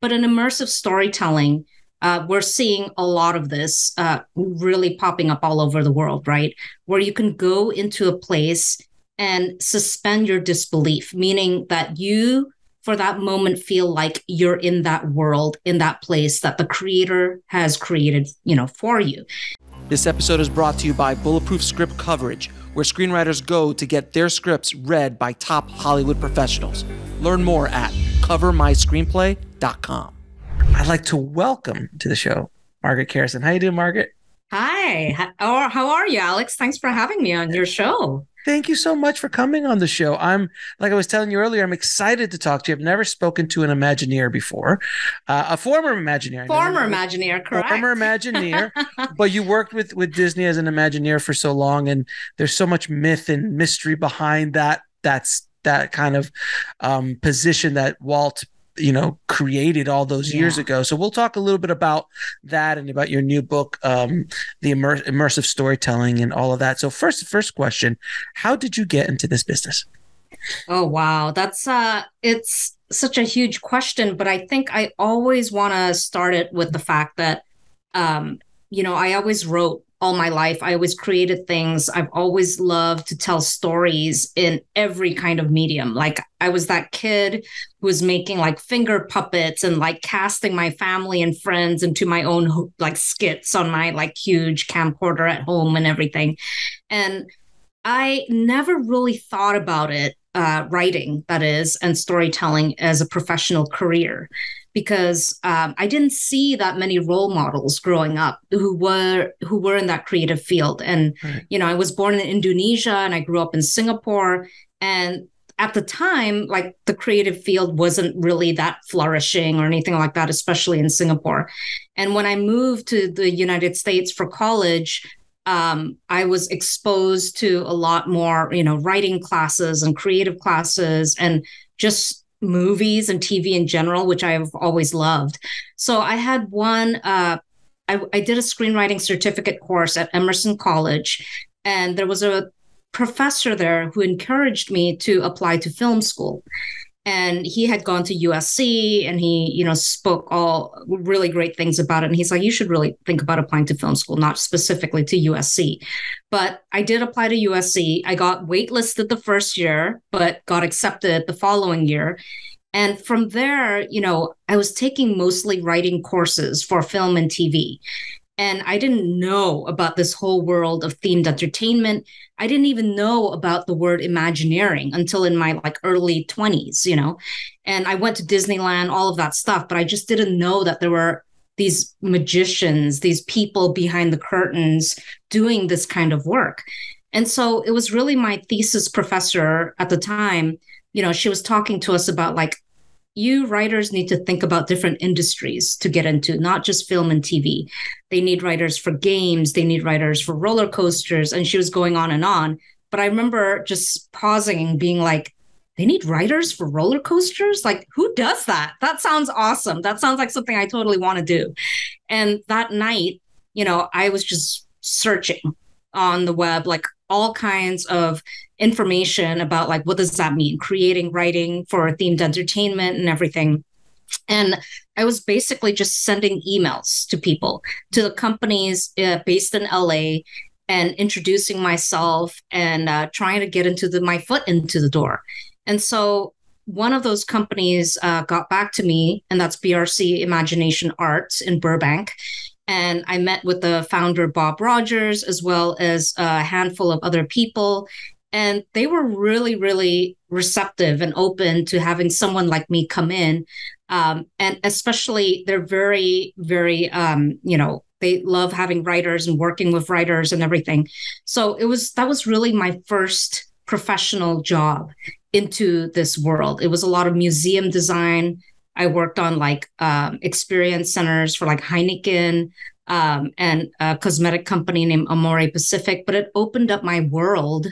But in immersive storytelling, uh, we're seeing a lot of this uh, really popping up all over the world, right? Where you can go into a place and suspend your disbelief, meaning that you, for that moment, feel like you're in that world, in that place that the creator has created, you know, for you. This episode is brought to you by Bulletproof Script Coverage, where screenwriters go to get their scripts read by top Hollywood professionals. Learn more at covermyscreenplay.com. I'd like to welcome to the show Margaret Kerrison. How you doing, Margaret? Hi. How, how are you, Alex? Thanks for having me on your show. Thank you so much for coming on the show. I'm, like I was telling you earlier, I'm excited to talk to you. I've never spoken to an Imagineer before, uh, a former Imagineer. Former Imagineer, correct. Former Imagineer. but you worked with, with Disney as an Imagineer for so long, and there's so much myth and mystery behind that. That's that kind of um, position that Walt you know created all those yeah. years ago. So we'll talk a little bit about that and about your new book um the immer- immersive storytelling and all of that. So first first question how did you get into this business? Oh wow. That's uh it's such a huge question but i think i always want to start it with the fact that um you know i always wrote all my life. I always created things. I've always loved to tell stories in every kind of medium. Like I was that kid who was making like finger puppets and like casting my family and friends into my own like skits on my like huge camcorder at home and everything. And I never really thought about it, uh, writing, that is, and storytelling as a professional career because um, I didn't see that many role models growing up who were who were in that creative field. And right. you know, I was born in Indonesia and I grew up in Singapore. And at the time, like the creative field wasn't really that flourishing or anything like that, especially in Singapore. And when I moved to the United States for college, um, I was exposed to a lot more, you know, writing classes and creative classes and just movies and TV in general, which I've always loved. So I had one, uh, I, I did a screenwriting certificate course at Emerson College, and there was a professor there who encouraged me to apply to film school and he had gone to USC and he, you know, spoke all really great things about it. And he's like, you should really think about applying to film school, not specifically to USC. But I did apply to USC. I got waitlisted the first year, but got accepted the following year. And from there, you know, I was taking mostly writing courses for film and TV. And I didn't know about this whole world of themed entertainment. I didn't even know about the word Imagineering until in my like early 20s, you know. And I went to Disneyland, all of that stuff, but I just didn't know that there were these magicians, these people behind the curtains doing this kind of work. And so it was really my thesis professor at the time, you know, she was talking to us about like you writers need to think about different industries to get into, not just film and TV. They need writers for games, they need writers for roller coasters. And she was going on and on. But I remember just pausing and being like, they need writers for roller coasters? Like, who does that? That sounds awesome. That sounds like something I totally want to do. And that night, you know, I was just searching on the web, like all kinds of information about like what does that mean? Creating writing for themed entertainment and everything. And i was basically just sending emails to people to the companies uh, based in la and introducing myself and uh, trying to get into the my foot into the door. And so one of those companies uh, got back to me and that's brc imagination arts in burbank and I met with the founder, Bob Rogers, as well as a handful of other people. And they were really, really receptive and open to having someone like me come in. Um, and especially, they're very, very, um, you know, they love having writers and working with writers and everything. So it was, that was really my first professional job into this world. It was a lot of museum design, I worked on like um, experience centers for like Heineken um, and a cosmetic company named Amore Pacific, but it opened up my world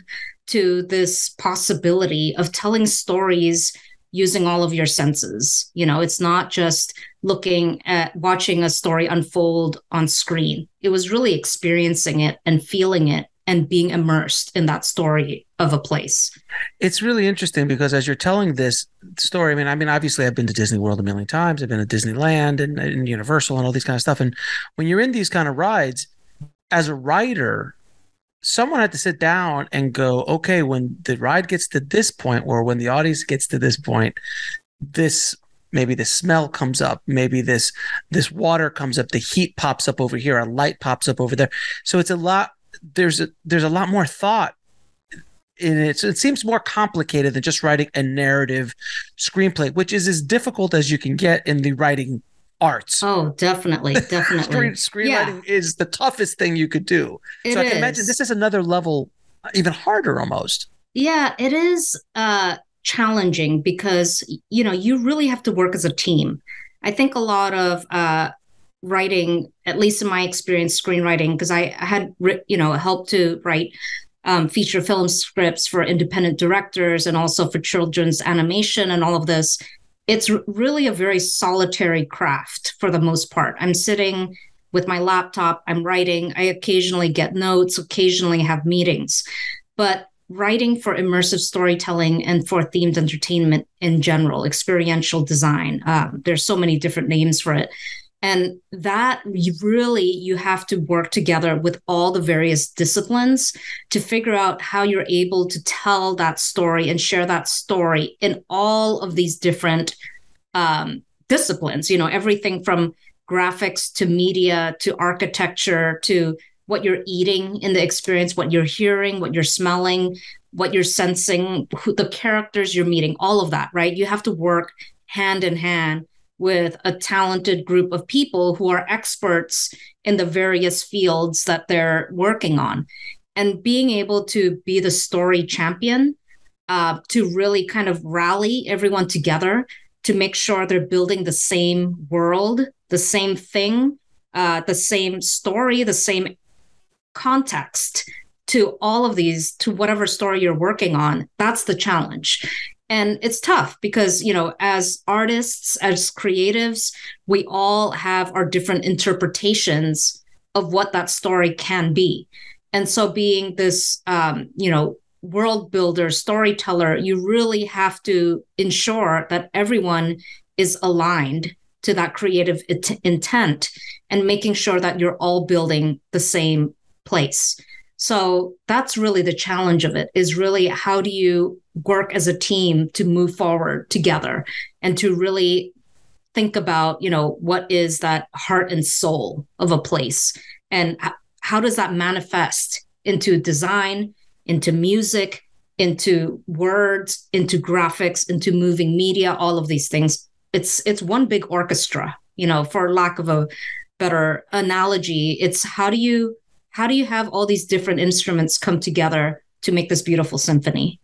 to this possibility of telling stories using all of your senses. You know, it's not just looking at watching a story unfold on screen. It was really experiencing it and feeling it and being immersed in that story of a place. It's really interesting because as you're telling this story, I mean, I mean, obviously I've been to Disney World a million times. I've been to Disneyland and, and Universal and all these kind of stuff. And when you're in these kind of rides, as a writer, someone had to sit down and go, okay, when the ride gets to this point, or when the audience gets to this point, this maybe the smell comes up maybe this this water comes up the heat pops up over here a light pops up over there so it's a lot there's a there's a lot more thought in it it seems more complicated than just writing a narrative screenplay which is as difficult as you can get in the writing arts. Oh, definitely, definitely. Screen, screenwriting yeah. is the toughest thing you could do. It so I can is. imagine this is another level, even harder almost. Yeah, it is uh, challenging because you know you really have to work as a team. I think a lot of uh, writing, at least in my experience, screenwriting, because I had you know helped to write um, feature film scripts for independent directors and also for children's animation and all of this it's really a very solitary craft for the most part. I'm sitting with my laptop, I'm writing, I occasionally get notes, occasionally have meetings. But writing for immersive storytelling and for themed entertainment in general, experiential design, um, there's so many different names for it and that really you have to work together with all the various disciplines to figure out how you're able to tell that story and share that story in all of these different um, disciplines. You know everything from graphics to media to architecture to what you're eating in the experience what you're hearing what you're smelling what you're sensing who, the characters you're meeting all of that right? You have to work hand in hand with a talented group of people who are experts in the various fields that they're working on. And being able to be the story champion, uh, to really kind of rally everyone together to make sure they're building the same world, the same thing, uh, the same story, the same context to all of these, to whatever story you're working on. That's the challenge and it's tough because you know as artists as creatives we all have our different interpretations of what that story can be. And so being this um, you know world builder storyteller you really have to ensure that everyone is aligned to that creative it- intent and making sure that you're all building the same place so that's really the challenge of it is really how do you work as a team to move forward together and to really think about, you know, what is that heart and soul of a place and how does that manifest into design, into music, into words, into graphics, into moving media, all of these things. It's it's one big orchestra, you know, for lack of a better analogy. It's how do you how do you have all these different instruments come together to make this beautiful symphony?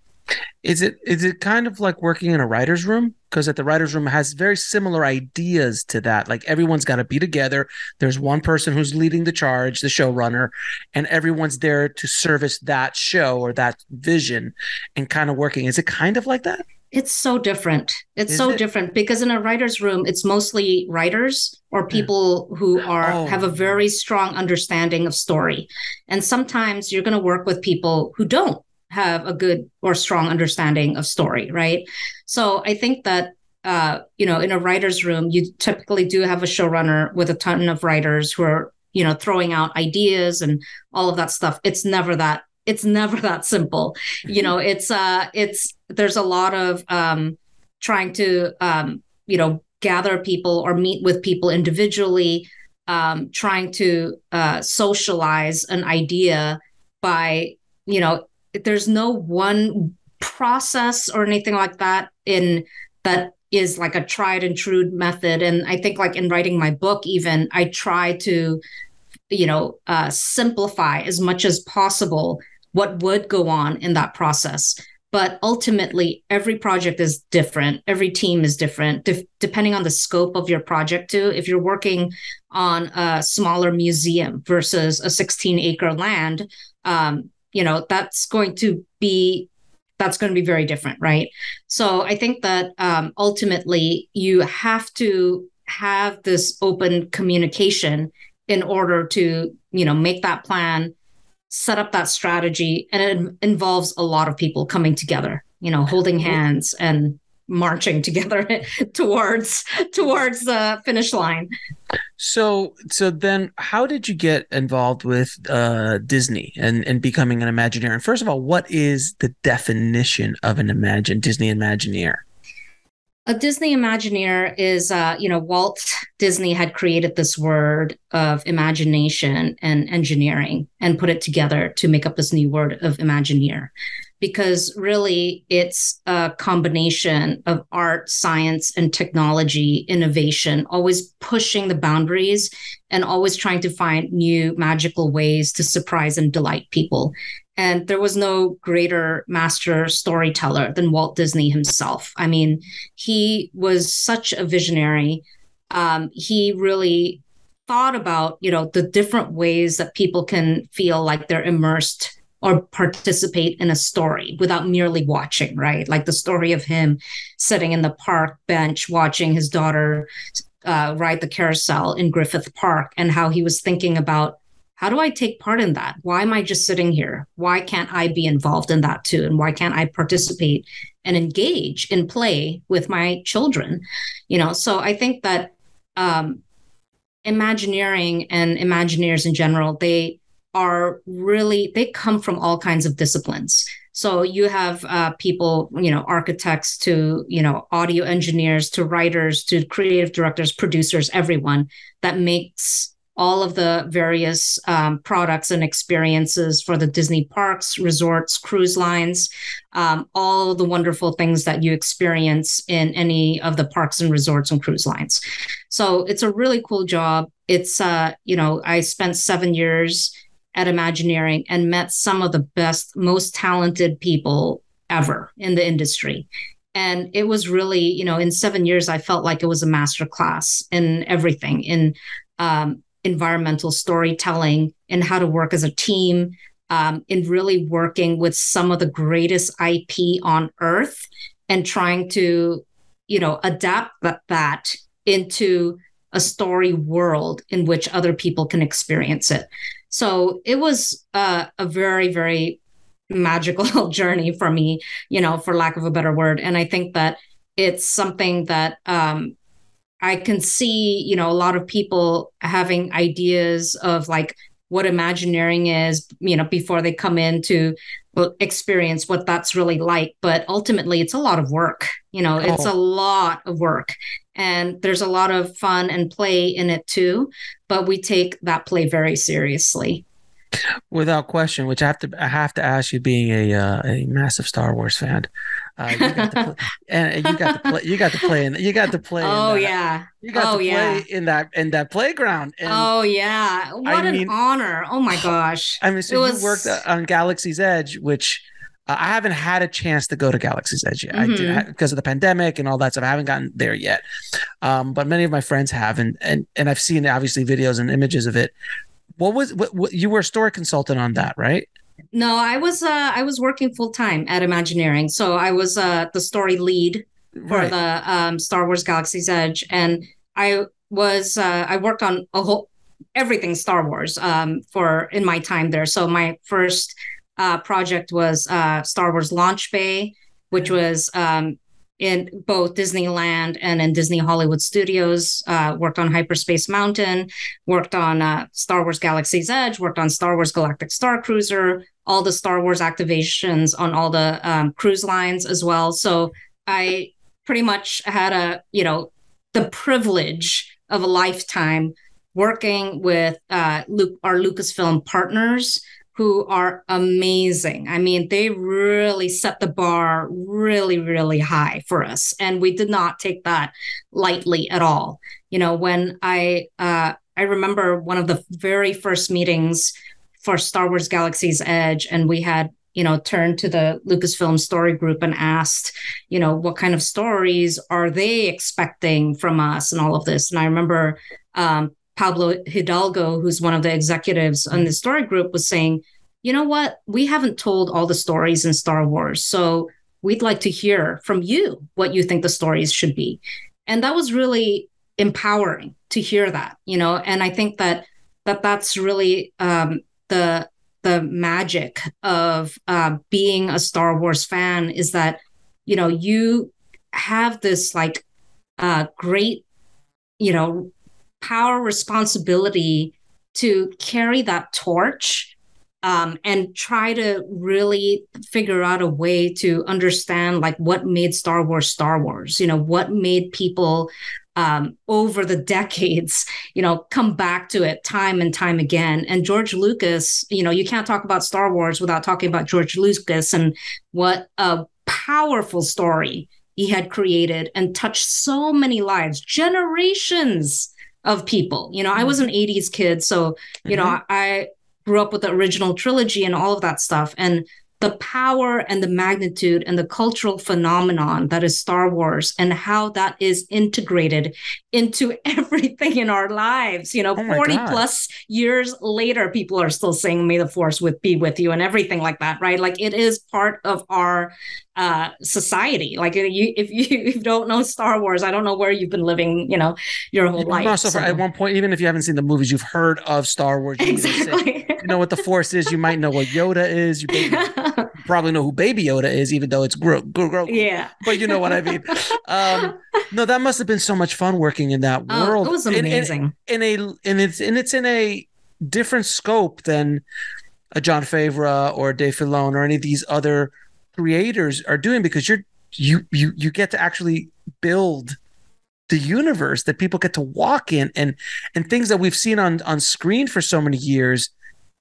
Is it is it kind of like working in a writer's room? Because at the writer's room has very similar ideas to that. Like everyone's got to be together. There's one person who's leading the charge, the showrunner, and everyone's there to service that show or that vision and kind of working. Is it kind of like that? It's so different. It's Is so it? different because in a writer's room, it's mostly writers or people yeah. who are oh. have a very strong understanding of story. And sometimes you're going to work with people who don't have a good or strong understanding of story, right? So I think that uh, you know, in a writer's room, you typically do have a showrunner with a ton of writers who are, you know, throwing out ideas and all of that stuff. It's never that it's never that simple. You know, it's uh it's there's a lot of um trying to um, you know, gather people or meet with people individually, um, trying to uh socialize an idea by, you know, there's no one process or anything like that in that is like a tried and true method. And i think like in writing my book even i try to you know uh, simplify as much as possible what would go on in that process but ultimately every project is different. Every team is different de- depending on the scope of your project too. If you're working on a smaller museum versus a 16 acre land um, you know that's going to be that's going to be very different right? So i think that um, ultimately you have to have this open communication in order to you know make that plan set up that strategy and it involves a lot of people coming together you know holding hands and marching together towards towards the finish line. So so then how did you get involved with uh disney and and becoming an imagineer? And first of all what is the definition of an imagine disney imagineer a Disney Imagineer is, uh, you know, Walt Disney had created this word of imagination and engineering and put it together to make up this new word of Imagineer. Because really, it's a combination of art, science, and technology innovation, always pushing the boundaries and always trying to find new magical ways to surprise and delight people. And there was no greater master storyteller than Walt Disney himself. I mean, he was such a visionary. Um, he really thought about, you know, the different ways that people can feel like they're immersed or participate in a story without merely watching, right? Like the story of him sitting in the park bench watching his daughter uh, ride the carousel in Griffith Park and how he was thinking about how do I take part in that? Why am I just sitting here? Why can't I be involved in that too? And why can't I participate and engage in play with my children? You know, so I think that um, Imagineering and Imagineers in general, they are really, they come from all kinds of disciplines. So you have uh, people, you know, architects to, you know, audio engineers to writers to creative directors, producers, everyone that makes all of the various um, products and experiences for the Disney parks, resorts, cruise lines, um, all the wonderful things that you experience in any of the parks and resorts and cruise lines. So it's a really cool job. It's, uh, you know, I spent seven years at Imagineering and met some of the best, most talented people ever in the industry and it was really you know in seven years i felt like it was a master class in everything in um, environmental storytelling and how to work as a team um, in really working with some of the greatest IP on earth and trying to, you know, adapt that, that into a story world in which other people can experience it. So it was uh, a very, very magical journey for me, you know, for lack of a better word. And I think that it's something that um, I can see, you know, a lot of people having ideas of like what Imagineering is, you know, before they come in to experience what that's really like. But ultimately, it's a lot of work. You know, oh. it's a lot of work. And there's a lot of fun and play in it too. But we take that play very seriously. Without question, which I have to I have to ask you, being a uh, a massive Star Wars fan, uh, you got to play, and you got to play. You got to play in. You got to play. Oh that, yeah. You got oh, to play yeah. in that in that playground. And oh yeah! What I an mean, honor! Oh my gosh! I mean, so it was... you worked on Galaxy's Edge, which uh, I haven't had a chance to go to Galaxy's Edge yet. Mm-hmm. I did mm-hmm. because of the pandemic and all that stuff. I haven't gotten there yet, um, but many of my friends have, and and and I've seen obviously videos and images of it. What was what, what you were a story consultant on that, right? No, I was uh, I was working full time at Imagineering, so I was uh, the story lead for right. the um, Star Wars Galaxy's Edge, and I was uh, I worked on a whole everything Star Wars um, for in my time there. So my first uh, project was uh, Star Wars Launch Bay, which was um, in both Disneyland and in Disney Hollywood Studios. Uh, worked on Hyperspace Mountain, worked on uh, Star Wars Galaxy's Edge, worked on Star Wars Galactic Starcruiser, all the Star Wars activations on all the um, cruise lines as well. So I pretty much had a, you know, the privilege of a lifetime working with uh, Luke, our Lucasfilm partners who are amazing. I mean, they really set the bar really, really high for us. And we did not take that lightly at all. You know, when I, uh, I remember one of the very first meetings for Star Wars Galaxy's Edge, and we had you know turned to the lucasfilm story group and asked you know what kind of stories are they expecting from us and all of this and i remember um, pablo hidalgo who's one of the executives on the story group was saying you know what? We haven't told all the stories in star wars so we'd like to hear from you what you think the stories should be. And that was really empowering to hear that you know and i think that that that's really um, the the magic of uh, being a Star Wars fan is that you know you have this like uh, great you know power responsibility to carry that torch um, and try to really figure out a way to understand like what made Star Wars Star Wars. You know, what made people um, over the decades, you know, come back to it time and time again. And George Lucas, you know, you can't talk about Star Wars without talking about George Lucas and what a powerful story he had created and touched so many lives, generations of people. You know, I was an 80s kid, so you mm-hmm. know, I grew up with the original trilogy and all of that stuff. And the power and the magnitude and the cultural phenomenon that is Star Wars and how that is integrated into everything in our lives. You know, oh 40 God. plus years later, people are still saying, May the Force with be with you and everything like that, right? Like it is part of our uh, society. Like you, if you, if you don't know Star Wars, I don't know where you've been living, you know, your whole life. So. at one point, even if you haven't seen the movies, you've heard of Star Wars. You exactly. you know what the Force is. You might know what Yoda is. You probably know who Baby Yoda is, even though it's Gro- Gro- Yeah. But you know what I mean. Um, no, that must have been so much fun working in that oh, world. It was amazing. In, in, in a, and it's and it's in a different scope than a Jon Favreau or Dave Filoni or any of these other creators are doing because you're you you you get to actually build the universe that people get to walk in and and things that we've seen on on screen for so many years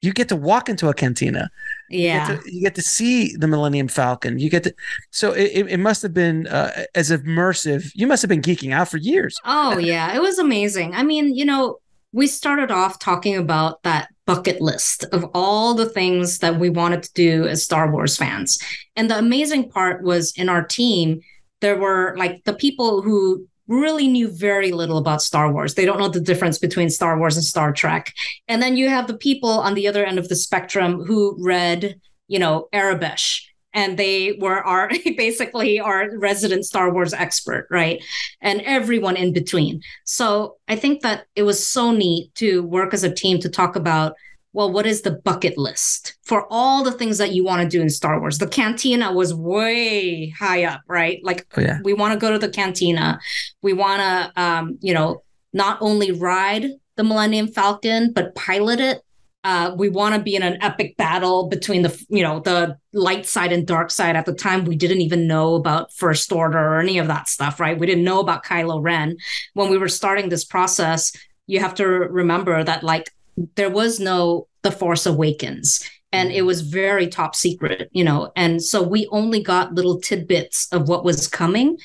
you get to walk into a cantina yeah you get to, you get to see the millennium falcon. You get to so it, it must have been uh, as immersive you must have been geeking out for years. Oh yeah. It was amazing. I mean you know we started off talking about that bucket list of all the things that we wanted to do as Star Wars fans. And the amazing part was in our team, there were like the people who really knew very little about Star Wars. They don't know the difference between Star Wars and Star Trek. And then you have the people on the other end of the spectrum who read, you know, Aurebesh and they were our basically our resident Star Wars expert, right? And everyone in between. So I think that it was so neat to work as a team to talk about well, what is the bucket list for all the things that you want to do in Star Wars? The cantina was way high up, right? Like, oh, yeah. we want to go to the cantina. We want to, um, you know, not only ride the Millennium Falcon, but pilot it uh, we want to be in an epic battle between the you know the light side and dark side at the time we didn't even know about first order or any of that stuff right we didn't know about kylo ren when we were starting this process you have to remember that like there was no the force awakens and it mm. was very top secret you know and so we only got little tidbits of what was coming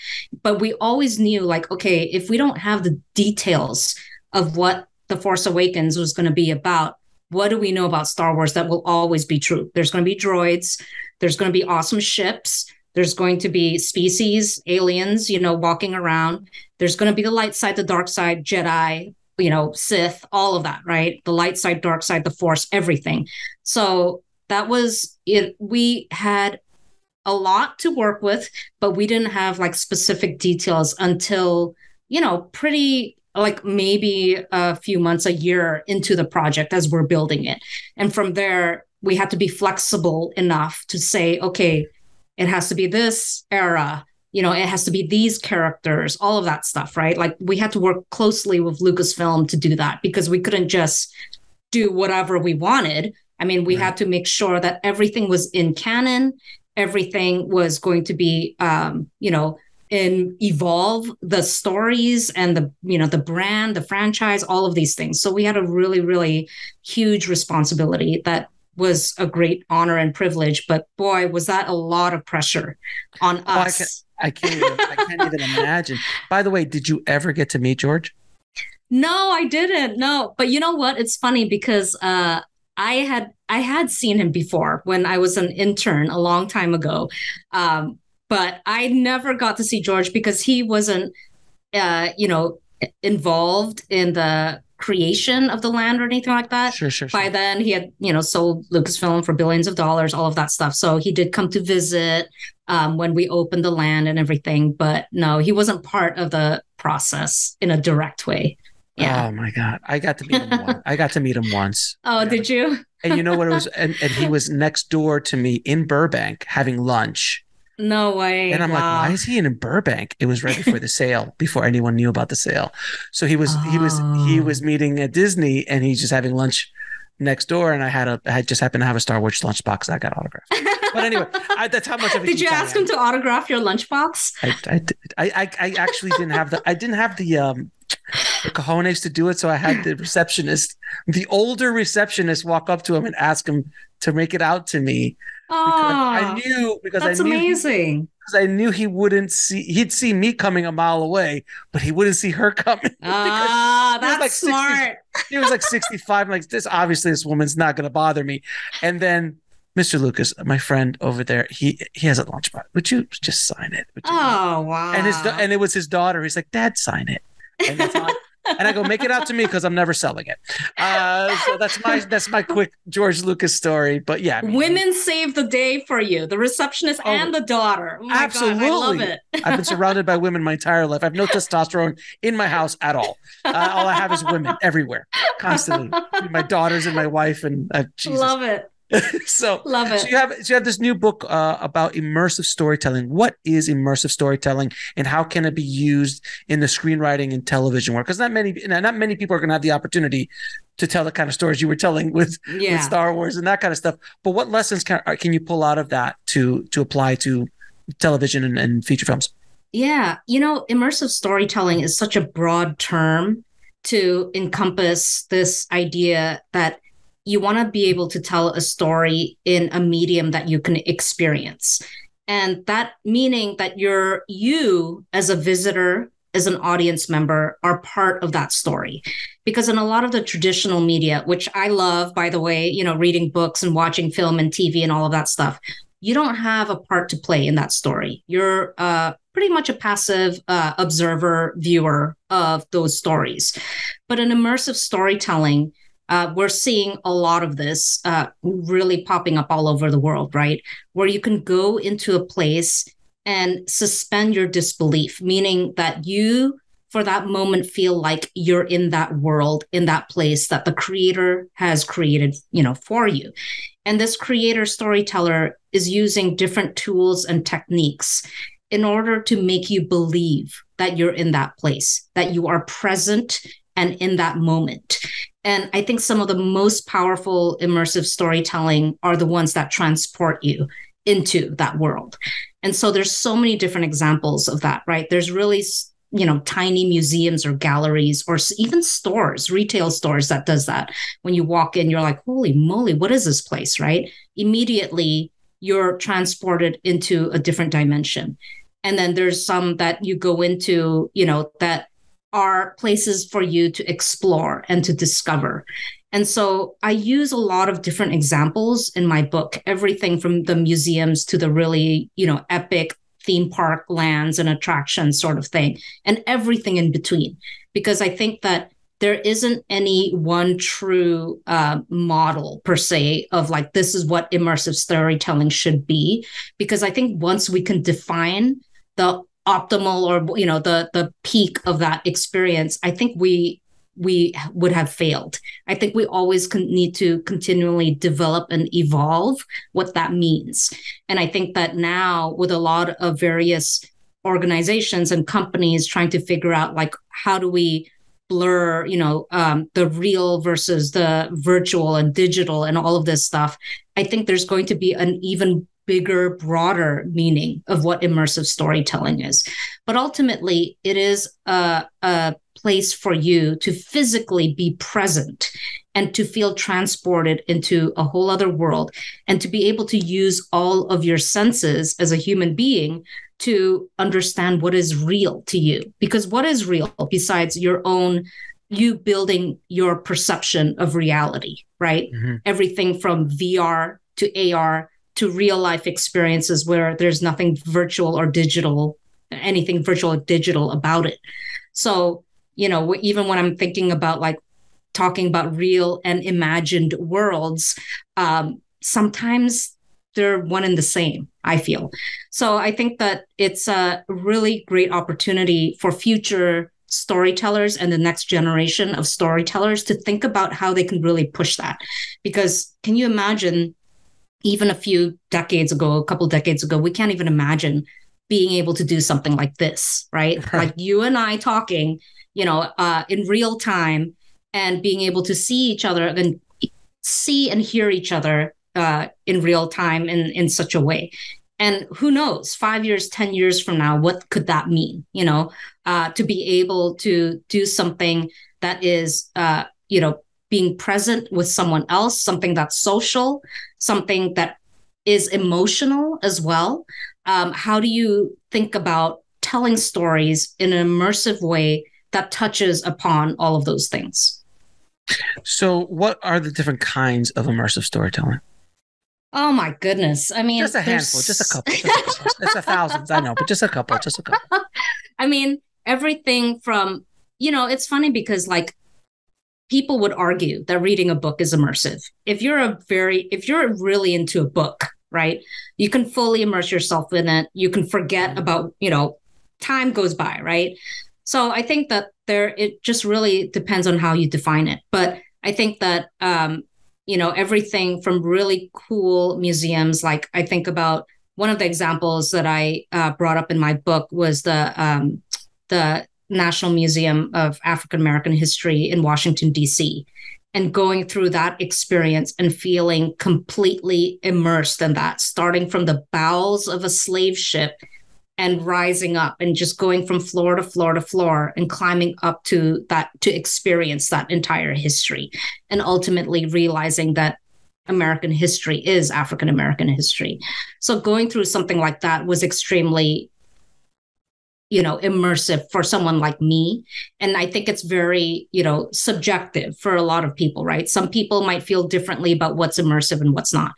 but we always knew like okay if we don't have the details of what the force awakens was going to be about what do we know about Star Wars that will always be true? There's going to be droids, there's going to be awesome ships, there's going to be species, aliens, you know, walking around. There's going to be the light side, the dark side, Jedi, you know, Sith, all of that, right? The light side, dark side, the Force, everything. So that was it. We had a lot to work with, but we didn't have like specific details until, you know, pretty like maybe a few months, a year into the project as we're building it. And from there, we had to be flexible enough to say, okay, it has to be this era, you know, it has to be these characters, all of that stuff, right? Like we had to work closely with Lucasfilm to do that because we couldn't just do whatever we wanted. I mean, we right. had to make sure that everything was in canon, everything was going to be, um, you know, and evolve the stories and the you know the brand the franchise all of these things so we had a really really huge responsibility that was a great honor and privilege but boy was that a lot of pressure on oh, us. I, can, I can't even, I can't even imagine. By the way did you ever get to meet george? No i didn't no. But you know what? It's funny because uh I had I had seen him before when I was an intern a long time ago. Um, but I never got to see George because he wasn't, uh, you know, involved in the creation of the land or anything like that. Sure, sure, sure. By then, he had, you know, sold Lucasfilm for billions of dollars, all of that stuff. So he did come to visit um, when we opened the land and everything. But no, he wasn't part of the process in a direct way. Yeah. Oh my god, I got to meet him. once. I got to meet him once. Oh, Yeah. did you? And you know what it was? And, and he was next door to me in Burbank having lunch. No way. And I'm like, why is he in Burbank? It was right before the sale, before anyone knew about the sale. So he was he was he Oh. was meeting at Disney and he's just having lunch next door. And I had a I had just happened to have a Star Wars lunchbox that I got autographed. But anyway, I, that's how much of a Did you ask him to autograph your lunchbox? I, I, did- I, I, I actually didn't have the I didn't have the um the cojones to do it, so I had the receptionist, the older receptionist, walk up to him and ask him to make it out to me because I Oh, knew because that's I knew he- because I knew he wouldn't see he'd see me coming a mile away, but he wouldn't see her coming. Ah, that's like 60 smart. he was like 65. I'm like, this obviously this woman's not gonna bother me. And then Mr. Lucas, my friend over there, he he has a lunchbox. Would you just sign it? You? Oh wow. and his and it was his daughter. He's like, Dad, sign it. And, that's how I, and I go, make it out to me because I'm never selling it. Uh, so that's my that's my quick George Lucas story. But yeah, I mean, Women saved the day for you, the receptionist Oh, and the daughter. Oh my God, I love absolutely. it. I've been surrounded by women my entire life. I have no testosterone in my house at all. Uh, all I have is women everywhere, constantly. My daughters and my wife, and uh, Jesus. Love it. so Love it. So you have so you have this new book uh, about immersive storytelling. What is immersive storytelling, and how can it be used in the screenwriting and television work? Because not many not many people are going to have the opportunity to tell the kind of stories you were telling with, with. Star Wars and that kind of stuff. But what lessons can can you pull out of that to to apply to television and, and feature films? Yeah, you know, immersive storytelling is such a broad term to encompass this idea that you want to be able to tell a story in a medium that you can experience. And that meaning that you're you as a visitor, as an audience member, are part of that story. Because in a lot of the traditional media, which I love, by the way, you know, reading books and watching film and TV and all of that stuff, you don't have a part to play in that story. You're uh, pretty much a passive uh, observer, viewer of those stories. But in immersive storytelling, uh, we're seeing a lot of this uh, really popping up all over the world, right? Where you can go into a place and suspend your disbelief, meaning that you, for that moment, feel like you're in that world, in that place that the creator has created, you know, for you. And this creator storyteller is using different tools and techniques in order to make you believe that you're in that place, that you are present and in that moment. And I think some of the most powerful immersive storytelling are the ones that transport you into that world. And so there's so many different examples of that, right? There's really you know tiny museums or galleries or even stores retail stores that does that when you walk in you're like holy moly what is this place right immediately you're transported into a different dimension and then there's some that you go into you know that are places for you to explore and to discover. And so i use a lot of different examples in my book everything from the museums to the really you know epic theme park lands and attractions sort of thing and everything in between. Because i think that there isn't any one true uh, model per se of like this is what immersive storytelling should be. Because i think once we can define the optimal or you know the the peak of that experience i think we we would have failed. I think we always con- need to continually develop and evolve what that means. And i think that now with a lot of various organizations and companies trying to figure out like how do we blur you know um, the real versus the virtual and digital and all of this stuff i think there's going to be an even bigger broader meaning of what immersive storytelling is but ultimately it is a, a place for you to physically be present and to feel transported into a whole other world and to be able to use all of your senses as a human being to understand what is real to you. Because what is real besides your own, you building your perception of reality, right? Mm-hmm. Everything from VR to AR to real life experiences where there's nothing virtual or digital, anything virtual or digital about it. So, you know, even when I'm thinking about like talking about real and imagined worlds, um, sometimes they're one and the same, I feel. So I think that it's a really great opportunity for future storytellers and the next generation of storytellers to think about how they can really push that. Because can you imagine, even a few decades ago, a couple decades ago, we can't even imagine being able to do something like this, right? Like you and I talking, you know, uh, in real time and being able to see each other and see and hear each other uh, in real time in in such a way and who knows five years ten years from now what could that mean you know uh, to be able to do something that is uh, you know being present with someone else something that's social something that is emotional as well um, how do you think about telling stories in an immersive way that touches upon all of those things so what are the different kinds of immersive storytelling Oh my goodness! I mean, just a handful, just a couple. Just a it's a thousands, I know, but just a couple, just a couple. I mean, everything from you know, it's funny because like people would argue that reading a book is immersive. If you're a very, if you're really into a book, right, you can fully immerse yourself in it. You can forget about, you know, time goes by, right? So I think that there, it just really depends on how you define it. But I think that um, you know everything from really cool museums like i think about one of the examples that i uh, brought up in my book was the um, the national museum of african american history in washington d.c and going through that experience and feeling completely immersed in that starting from the bowels of a slave ship and rising up and just going from floor to floor to floor and climbing up to that to experience that entire history and ultimately realizing that American history is African American history. So going through something like that was extremely you know immersive for someone like me. And i think it's very you know subjective for a lot of people right? Some people might feel differently about what's immersive and what's not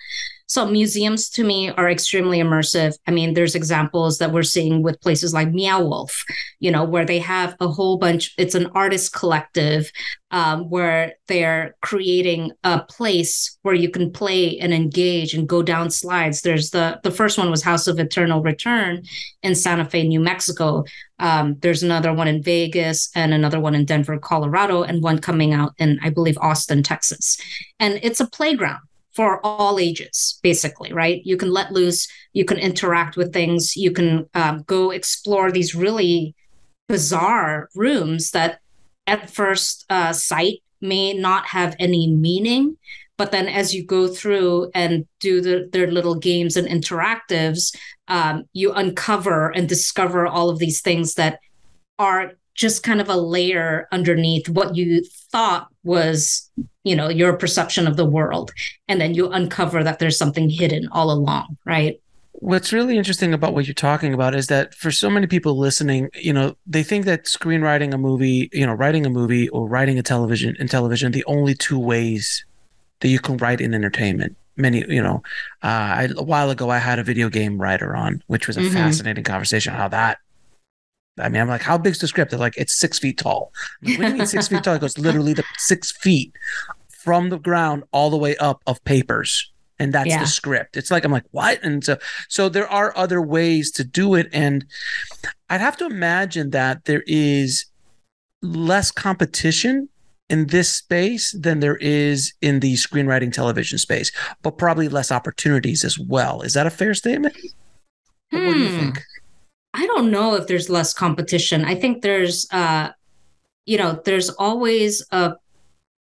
so museums to me are extremely immersive. I mean, there's examples that we're seeing with places like Meow Wolf, you know, where they have a whole bunch. It's an artist collective um, where they're creating a place where you can play and engage and go down slides. There's the the first one was House of Eternal Return in Santa Fe, New Mexico. Um, there's another one in Vegas and another one in Denver, Colorado, and one coming out in I believe Austin, Texas. And it's a playground for all ages, basically, right? You can let loose, you can interact with things, you can um, go explore these really bizarre rooms that at first uh, sight may not have any meaning. But then as you go through and do the, their little games and interactives, um, you uncover and discover all of these things that are just kind of a layer underneath what you thought was you know your perception of the world and then you uncover that there's something hidden all along right what's really interesting about what you're talking about is that for so many people listening you know they think that screenwriting a movie you know writing a movie or writing a television in television the only two ways that you can write in entertainment many you know uh, I, a while ago i had a video game writer on which was a mm-hmm. fascinating conversation how that I mean, I'm like, how big's the script? They're like, it's six feet tall. Like, what do you mean six feet tall? It goes literally the six feet from the ground all the way up of papers. And that's yeah. the script. It's like I'm like, what? And so so there are other ways to do it. And I'd have to imagine that there is less competition in this space than there is in the screenwriting television space, but probably less opportunities as well. Is that a fair statement? Hmm. What do you hmm. think? I don't know if there's less competition. I think there's, uh, you know, there's always a,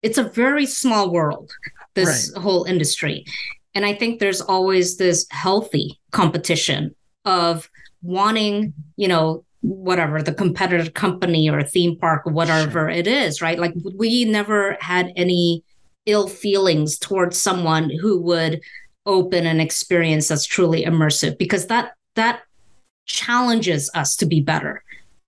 it's a very small world, this right. whole industry. And I think there's always this healthy competition of wanting, you know, whatever the competitor company or theme park or whatever sure. it is, right? Like we never had any ill feelings towards someone who would open an experience that's truly immersive because that that challenges us to be better.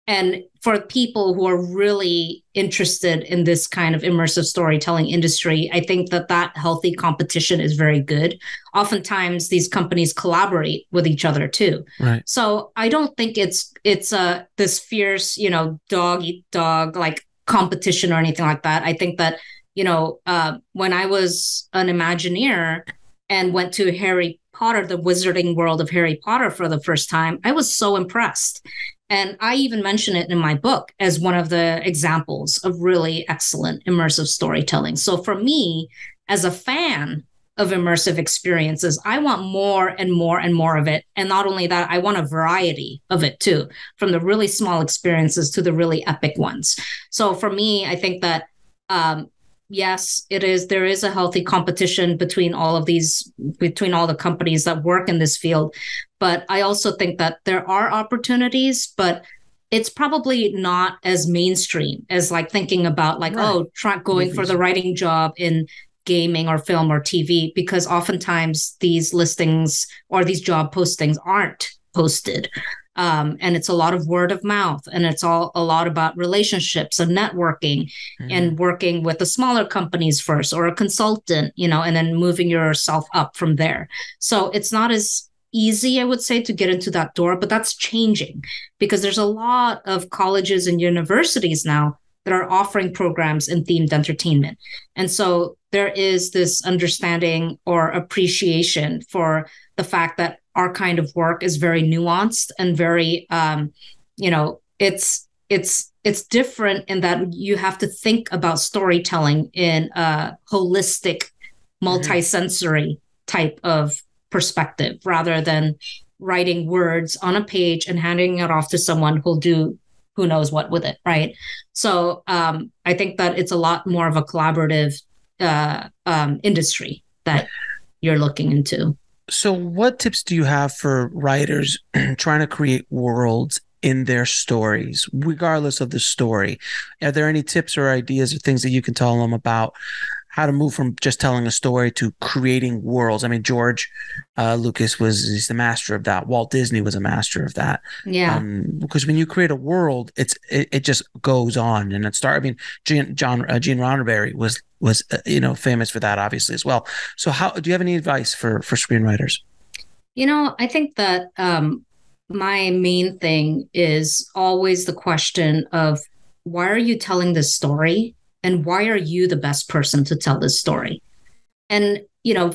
And for people who are really interested in this kind of immersive storytelling industry, I think that that healthy competition is very good. Oftentimes, these companies collaborate with each other too. Right. So I don't think it's it's a this fierce, you know, dog eat dog like competition or anything like that. I think that you know, uh, when I was an Imagineer and went to Harry Potter, the wizarding world of Harry Potter for the first time, I was so impressed. And I even mention it in my book as one of the examples of really excellent immersive storytelling. So for me, as a fan of immersive experiences, I want more and more and more of it. And not only that, I want a variety of it too, from the really small experiences to the really epic ones. So for me, I think that um, yes, it is. There is a healthy competition between all of these, between all the companies that work in this field. But I also think that there are opportunities, but it's probably not as mainstream as like thinking about like, right. oh, try going Movies. for the writing job in gaming or film or TV, because oftentimes these listings or these job postings aren't posted. Um, and it's a lot of word of mouth and it's all a lot about relationships and networking mm-hmm. and working with the smaller companies first or a consultant you know and then moving yourself up from there so it's not as easy i would say to get into that door but that's changing because there's a lot of colleges and universities now that are offering programs in themed entertainment and so there is this understanding or appreciation for the fact that our kind of work is very nuanced and very um, you know it's it's it's different in that you have to think about storytelling in a holistic mm-hmm. multisensory mm-hmm. type of perspective rather than writing words on a page and handing it off to someone who'll do who knows what with it right so um, i think that it's a lot more of a collaborative uh, um, industry that you're looking into so, what tips do you have for writers trying to create worlds in their stories, regardless of the story? Are there any tips or ideas or things that you can tell them about how to move from just telling a story to creating worlds? I mean, George uh, Lucas was he's the master of that. Walt Disney was a master of that. Yeah. Um, because when you create a world, it's it, it just goes on and it start. I mean, Gene, John uh, Gene Roddenberry was was uh, you know famous for that obviously as well. So how do you have any advice for for screenwriters? You know, I think that um, my main thing is always the question of why are you telling this story and why are you the best person to tell this story? And you know,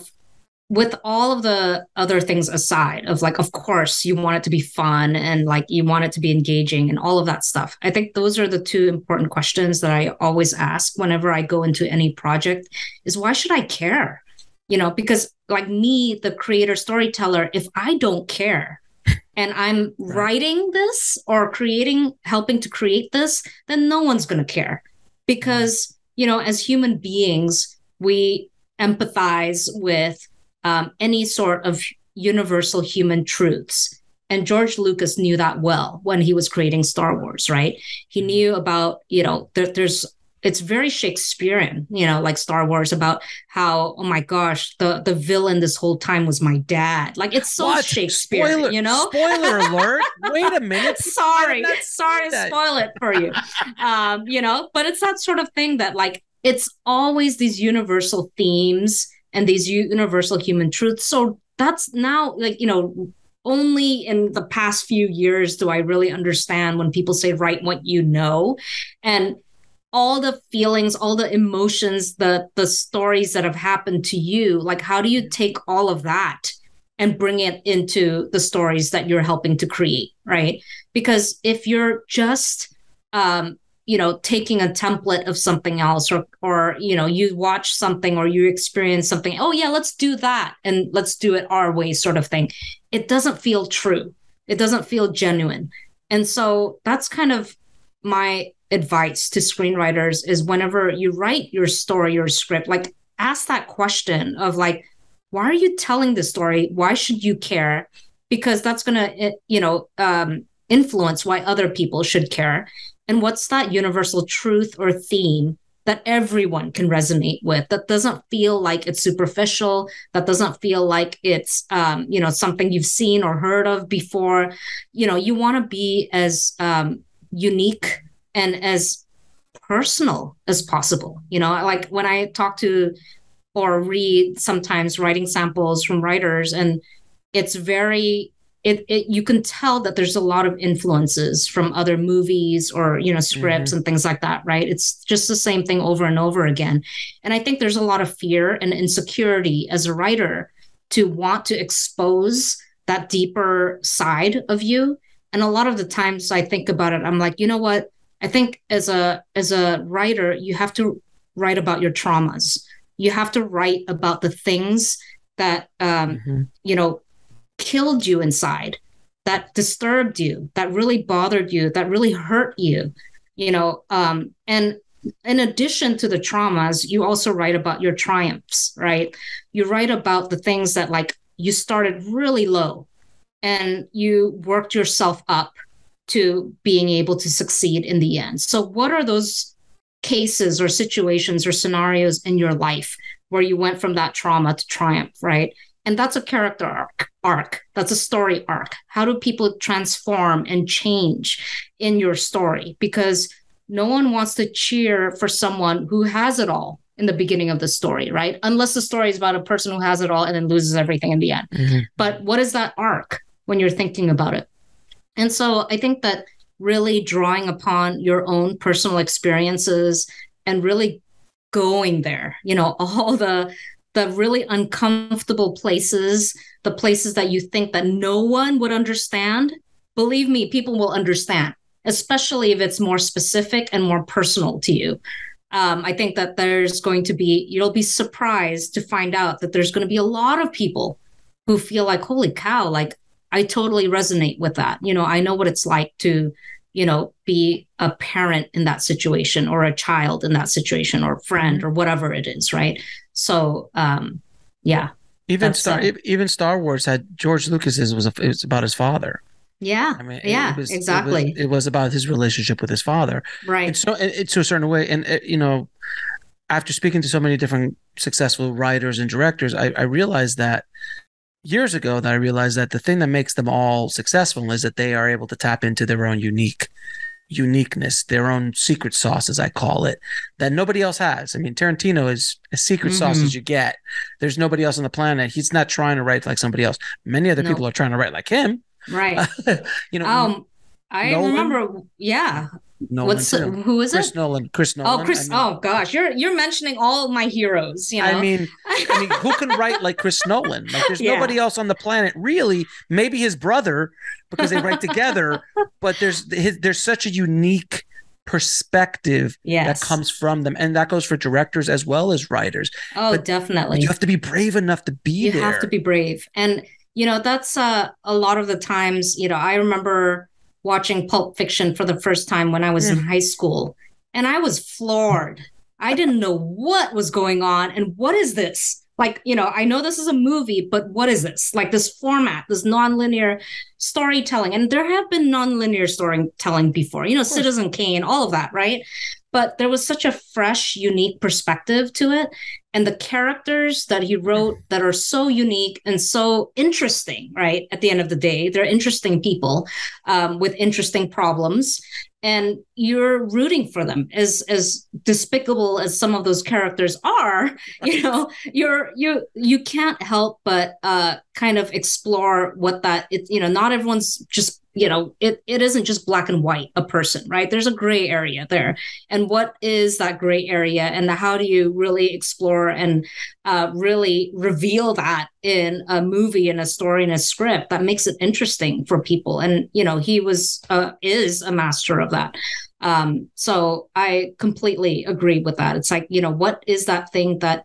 with all of the other things aside of like of course you want it to be fun and like you want it to be engaging and all of that stuff i think those are the two important questions that i always ask whenever i go into any project is why should i care you know because like me the creator storyteller if i don't care and i'm right. writing this or creating helping to create this then no one's going to care because you know as human beings we empathize with um, any sort of universal human truths. And George Lucas knew that well when he was creating Star Wars, right? He mm-hmm. knew about, you know, there, there's it's very Shakespearean, you know, like Star Wars about how, oh my gosh, the the villain this whole time was my dad. Like it's so what? Shakespeare, spoiler, you know. Spoiler alert! Wait a minute. sorry, sorry to spoil it for you. um, you know, but it's that sort of thing that like it's always these universal themes and these universal human truths. So that's now like, you know, only in the past few years do I really understand when people say, write what you know. And all the feelings, all the emotions, the the stories that have happened to you, like how do you take all of that and bring it into the stories that you're helping to create, right? Because if you're just um, you know taking a template of something else or or you know you watch something or you experience something oh yeah let's do that and let's do it our way sort of thing. It doesn't feel true. It doesn't feel genuine. And so that's kind of my advice to screenwriters is whenever you write your story or script like ask that question of like why are you telling the story? Why should you care? Because that's going to eh, you know um, influence why other people should care and what's that universal truth or theme that everyone can resonate with that doesn't feel like it's superficial that doesn't feel like it's um, you know something you've seen or heard of before? You know you want to be as um, unique and as personal as possible. You know like when i talk to or read sometimes writing samples from writers and it's very it, it you can tell that there's a lot of influences from other movies or you know scripts mm-hmm. and things like that right? It's just the same thing over and over again. And i think there's a lot of fear and insecurity as a writer to want to expose that deeper side of you. And a lot of the times i think about it i'm like you know what? I think as a as a writer you have to write about your traumas. You have to write about the things that um mm-hmm. you know killed you inside that disturbed you that really bothered you that really hurt you you know um and in addition to the traumas you also write about your triumphs right you write about the things that like you started really low and you worked yourself up to being able to succeed in the end. So, what are those cases or situations or scenarios in your life where you went from that trauma to triumph, right? And that's a character arc. Arc. That's a story arc. How do people transform and change in your story? Because no one wants to cheer for someone who has it all in the beginning of the story, right? Unless the story is about a person who has it all and then loses everything in the end. Mm-hmm. But what is that arc? when you're thinking about it. And so I think that really drawing upon your own personal experiences and really going there, you know, all the the really uncomfortable places, the places that you think that no one would understand, believe me, people will understand, especially if it's more specific and more personal to you. Um, I think that there's going to be, you'll be surprised to find out that there's going to be a lot of people who feel like, holy cow, like I totally resonate with that. You know, I know what it's like to, you know, be a parent in that situation or a child in that situation or friend mm-hmm. or whatever it is, right? So, um, yeah. Even Star, uh, even Star Wars had George Lucas's was a, it was about his father. Yeah, I mean, yeah, it was, exactly. It was, it was, about his relationship with his father, right? And so, it's a certain way, and uh, you know, after speaking to so many different successful writers and directors, I, I realized that years ago that I realized that the thing that makes them all successful is that they are able to tap into their own unique uniqueness, their own secret sauce, as I call it, that nobody else has. I mean, Tarantino is a secret mm-hmm. sauce as you get. There's nobody else on the planet. He's not trying to write like somebody else. Many other people are trying to write like him. Right. you know. Um, I Nolan, remember. Yeah. Nolan What's who is Chris it? Nolan. Chris oh, Nolan. Oh, Chris. I mean, oh gosh, you're you're mentioning all my heroes. You know? I mean, I mean, who can write like Chris Nolan? Like, there's yeah. nobody else on the planet really. Maybe his brother because they write together. But there's his, there's such a unique perspective yes. that comes from them and that goes for directors as well as writers oh but, definitely you have to be brave enough to be you there. have to be brave and you know that's uh, a lot of the times you know i remember watching Pulp Fiction for the first time when I was in mm. high school, and I was floored. I didn't know what was going on and what is this? Like, you know, I know this is a movie, but what is this? Like this format, this nonlinear storytelling. And there have been nonlinear storytelling before, you know, Citizen Kane, all of that, right? But there was such a fresh, unique perspective to it. And the characters that he wrote that are so unique and so interesting right at the end of the day they're interesting people um, with interesting problems. And you're rooting for them as as despicable as some of those characters are you know you're you you can't help but uh kind of explore what that it you know not everyone's just you know it, it isn't just black and white a person right? There's a gray area there. And what is that gray area? And how do you really explore and uh, really reveal that in a movie and a story and a script that makes it interesting for people? And you know he was uh, is a master of that. Um, so i completely agree with that. It's like you know what is that thing that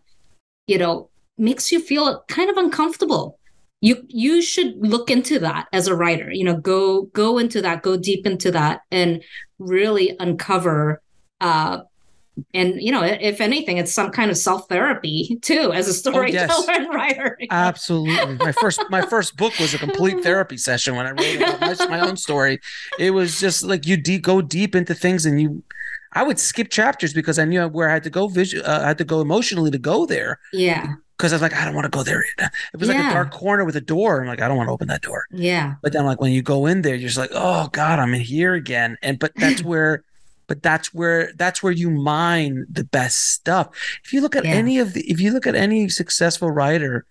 you know makes you feel kind of uncomfortable you you should look into that as a writer you know go go into that go deep into that and really uncover uh and you know if anything it's some kind of self-therapy too as a storyteller oh, yes. and writer. Absolutely. My first my first book was a complete therapy session when i wrote my, my own story. It was just like you de- go deep into things and you I would skip chapters because I knew where I had to go visual, uh, I had to go emotionally to go there. Yeah because I was like, I don't want to go there. It was yeah. like a dark corner with a door. I'm like, I don't want to open that door. Yeah. But then, like when you go in there, you're just like, oh God, I'm in here again. And but that's where, but that's where that's where you mine the best stuff. If you look at yeah. any of the, if you look at any successful writer,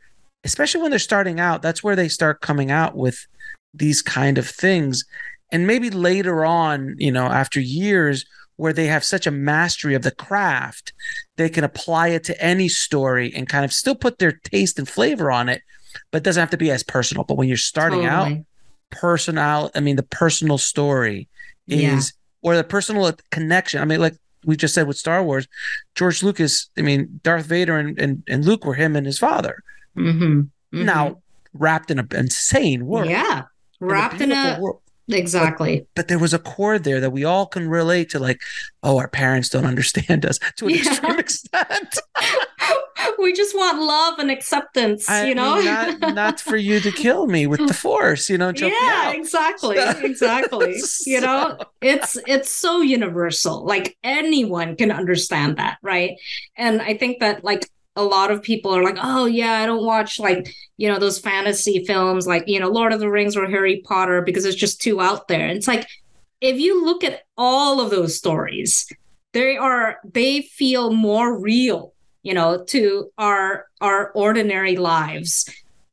especially when they're starting out, that's where they start coming out with these kind of things. And maybe later on, you know, after years, where they have such a mastery of the craft, they can apply it to any story and kind of still put their taste and flavor on it, but it doesn't have to be as personal. But when you're starting totally. out, personal i mean the personal story is Yeah. or the personal connection i mean like we just said with star wars george lucas i mean darth vader and and, and luke were him and his father Mm-hmm. now wrapped in an insane world yeah, in wrapped in a world. Exactly. but there was a chord there that we all can relate to like oh our parents don't understand us to an Yeah. extreme extent we just want love and acceptance, I you know. mean, not, not for you to kill me with the force you know yeah exactly exactly you know it's it's so universal like anyone can understand that right and i think that like a lot of people are like oh yeah i don't watch like you know those fantasy films like you know lord of the rings or harry potter because it's just too out there. And it's like if you look at all of those stories they are they feel more real you know to our our ordinary lives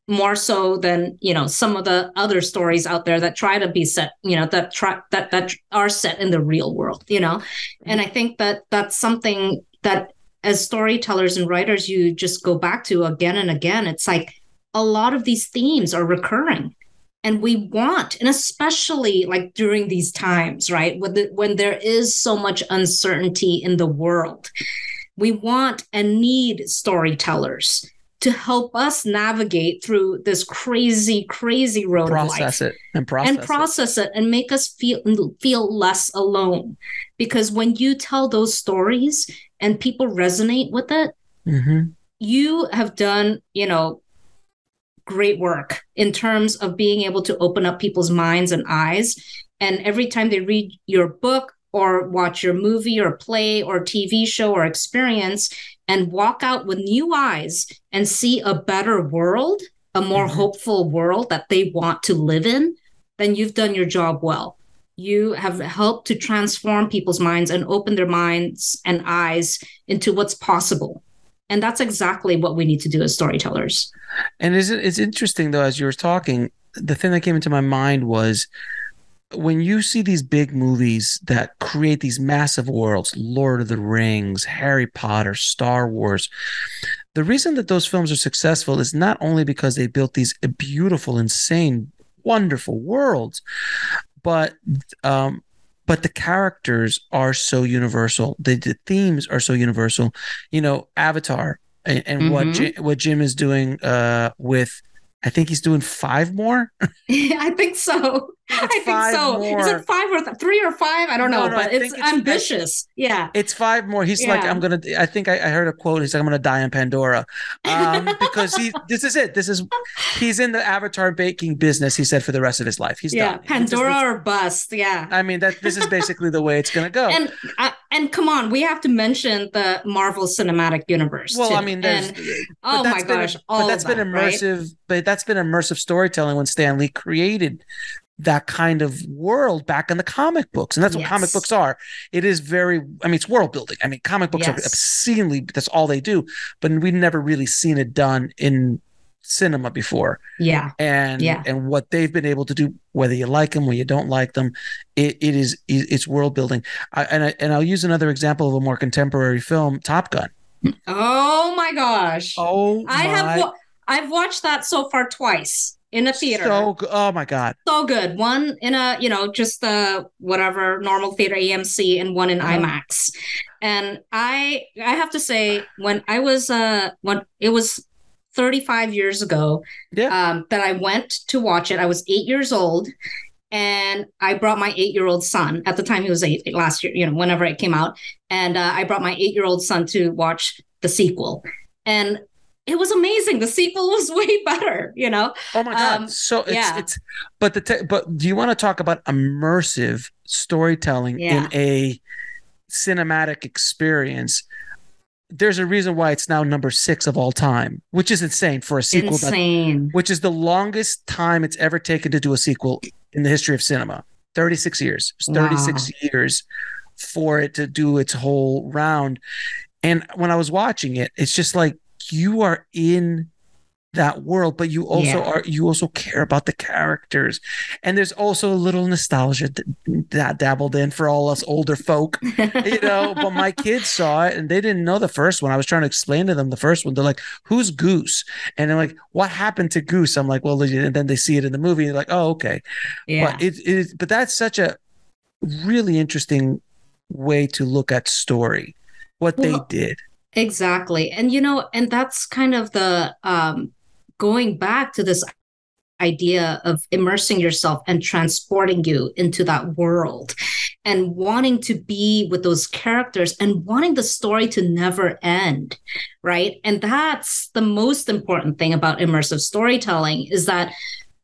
more so than you know some of the other stories out there that try to be set you know that try that that are set in the real world you know? And mm-hmm. i think that that's something that as storytellers and writers you just go back to again and again. It's like a lot of these themes are recurring. And we want and especially like during these times right when the, when there is so much uncertainty in the world we want and need storytellers to help us navigate through this crazy crazy road of life process it and process and it. process it. and make us feel feel less alone because when you tell those stories and people resonate with it Mhm. you have done you know great work in terms of being able to open up people's minds and eyes and every time they read your book or watch your movie or play or tv show or experience and walk out with new eyes and see a better world a more Mhm. hopeful world that they want to live in then you've done your job well. You have helped to transform people's minds and open their minds and eyes into what's possible. And that's exactly what we need to do as storytellers. And is it, it's interesting though, as you were talking, the thing that came into my mind was when you see these big movies that create these massive worlds, Lord of the Rings, Harry Potter, Star Wars, the reason that those films are successful is not only because they built these beautiful, insane, wonderful worlds, but um, but the characters are so universal. The, the themes are so universal. You know, Avatar and, and what Mhm. Ji- what Jim is doing uh, with. I think he's doing five more. i think so i think so is it five or th- three or five i don't No, know no, but it's, it's- ambitious yeah It's five more. He's like, I'm gonna. I think I, I heard a quote. He's like, I'm gonna die in Pandora, um, because he. This is it. This is. He's in the avatar baking business. He said for the rest of his life. He's yeah done. He just- pandora or bust yeah I mean that. This is basically the way it's gonna go. and uh, and come on we have to mention the marvel cinematic universe well, too. I mean, there's. And- oh my that's been- gosh but all that's of been that, right? immersive. But that's been immersive storytelling when Stan Lee created that kind of world back in the comic books, and that's what comic books are. It is very. I mean, it's world building. I mean, comic books are obscenely. That's all they do. But we've never really seen it done in cinema before. yeah and Yeah. and what they've been able to do whether you like them or you don't like them, it, it is, it's world building I, and I, and I'll use another example of a more contemporary film Top Gun oh my gosh oh i have wa- i've watched that so far twice in a theater so oh my god so good. One in a, you know, just the whatever normal theater AMC and one in Uh-huh. IMAX. And I I have to say when I was uh when it was 35 years ago Yeah. um that I went to watch it. I was 8 years old and I brought my 8-year-old son. At the time he was 8 last year, you know, whenever it came out. And uh, I brought my 8-year-old son to watch the sequel. And it was amazing. The sequel was way better, you know. oh my god Um, so it's yeah. it's but the te- but do you want to talk about immersive storytelling Yeah. in a cinematic experience there's a reason why it's now number six of all time which is insane for a sequel that Insane. which is the longest time it's ever taken to do a sequel in the history of cinema 36 years It's 36 years for it to do its whole round and when i was watching it it's just like you are in that world but you also yeah. are you also care about the characters. And there's also a little nostalgia that dabbled in for all us older folk you know but my kids saw it and they didn't know the first one. I was trying to explain to them the first one. They're like who's goose? And i'm like what happened to goose? I'm like well and then they see it in the movie they're like oh okay. Yeah. But it, it but that's such a really interesting way to look at story what well, they did exactly. And you know and that's kind of the um going back to this idea of immersing yourself and transporting you into that world and wanting to be with those characters and wanting the story to never end right? And that's the most important thing about immersive storytelling is that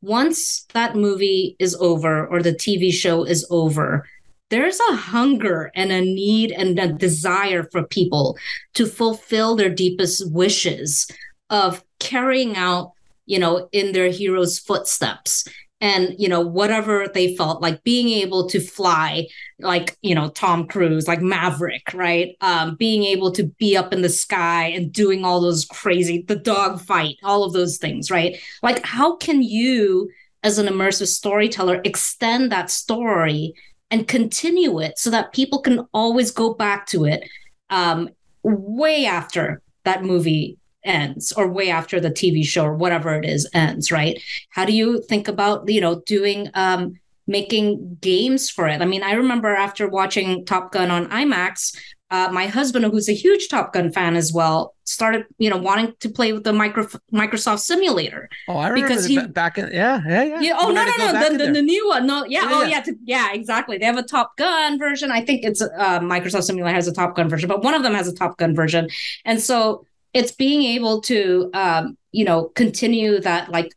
once that movie is over or the TV show is over there's a hunger and a need and a desire for people to fulfill their deepest wishes of carrying out, you know, in their hero's footsteps. And you know whatever they felt like being able to fly like you know tom cruise like maverick right? Um being able to be up in the sky and doing all those crazy the dog fight all of those things right? Like how can you as an immersive storyteller extend that story and continue it so that people can always go back to it um way after that movie ends or way after the TV show or whatever it is ends, right? How do you think about, you know, doing um making games for it? I mean, I remember after watching Top Gun on IMAX, uh, my husband, who's a huge Top Gun fan as well, started, you know, wanting to play with the micro, Microsoft Simulator. Oh, I remember because he, back in, yeah, yeah, yeah. yeah oh no, no, no, the, the, the, new one, no, yeah, yeah oh yeah, yeah, to, yeah, exactly. They have a Top Gun version. I think it's uh, Microsoft Simulator has a Top Gun version, but one of them has a Top Gun version, and so it's being able to um, you know continue that like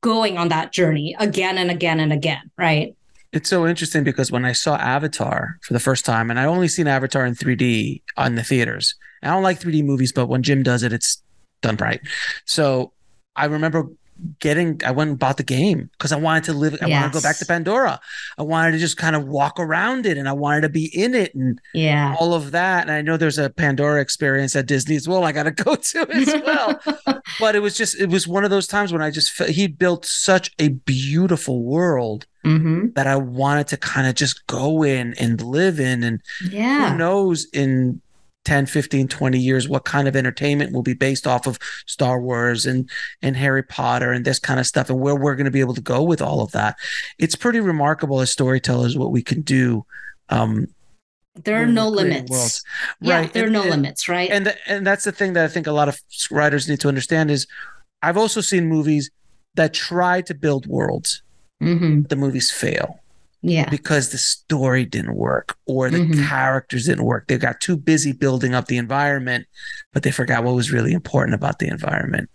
going on that journey again and again and again right it's so interesting because when i saw avatar for the first time and i only seen avatar in 3d on the theaters i don't like 3d movies but when jim does it it's done right. So i remember getting I went and bought the game because I wanted to live I yes. wanted to go back to Pandora. I wanted to just kind of walk around it and I wanted to be in it and yeah all of that. And I know there's a Pandora experience at Disney as well. I gotta go to as well. but it was just it was one of those times when I just felt he built such a beautiful world mm-hmm. that I wanted to kind of just go in and live in and yeah who knows in 10 15 20 years what kind of entertainment will be based off of star wars and and harry potter and this kind of stuff and where we're going to be able to go with all of that it's pretty remarkable as storytellers what we can do um there are no limits worlds. yeah right. there are no and, limits right and the, and that's the thing that i think a lot of writers need to understand is i've also seen movies that try to build worlds mm-hmm. the movies fail yeah. Because the story didn't work or the mm-hmm. characters didn't work. They got too busy building up the environment, but they forgot what was really important about the environment.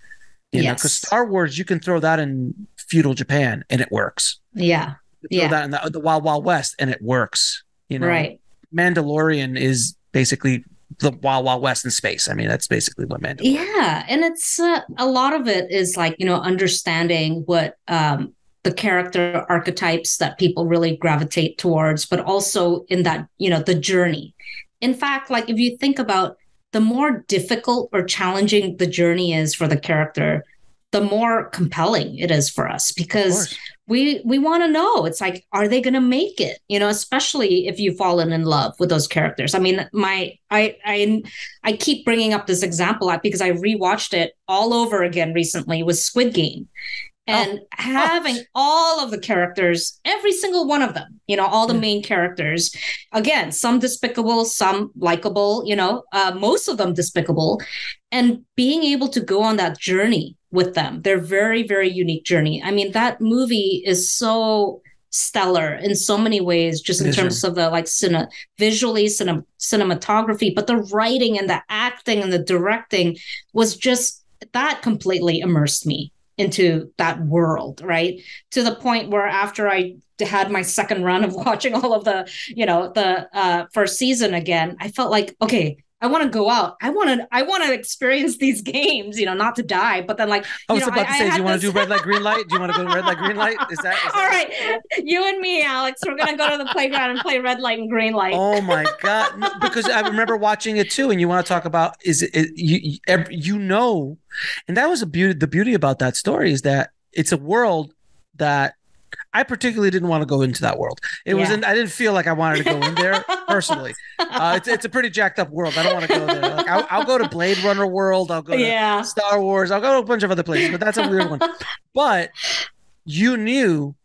You yes. know, because Star Wars, you can throw that in feudal Japan and it works. Yeah. yeah. that in the, the Wild Wild West and it works. You know, right. Mandalorian is basically the Wild Wild West in space. I mean, that's basically what Mandalorian. Yeah, and it's uh, a lot of it is like you know understanding what um the character archetypes that people really gravitate towards, but also in that, you know, the journey. In fact, like if you think about the more difficult or challenging the journey is for the character, the more compelling it is for us because we we want to know. It's like are they going to make it? You know especially if you've fallen in love with those characters. I mean my i i i keep bringing up this example because i rewatched it all over again recently with squid game and oh. having oh. all of the characters, every single one of them, you know, all the main characters, again, some despicable, some likable, you know, uh, most of them despicable, and being able to go on that journey with them, their very, very unique journey. I mean, that movie is so stellar in so many ways, just in terms of the like cine, visually, cine, cinematography, but the writing and the acting and the directing was just that completely immersed me into that world, right? To the point where after I had my second run of watching all of the, you know, the uh, first season again, I felt like, okay, I want to go out. I want to I want to experience these games, you know, not to die, but then like I was you know, about to say, do you want this- to do red light, green light? Do you want to go red light, green light? Is that, is All that right. You and me, Alex, we're going to go to the playground and play red light and green light. Oh my god! No, because I remember watching it too, and you want to talk about is it, it you you- you know, and that was a beauty. The beauty about that story is that it's a world that I particularly didn't want to go into that world. It Yeah. wasn't. I didn't feel like I wanted to go in there personally. Uh, it's it's a pretty jacked up world. I don't want to go there. Like I'll, I'll go to Blade Runner world. I'll go to yeah. Star Wars. I'll go to a bunch of other places, but that's a weird one. But you knew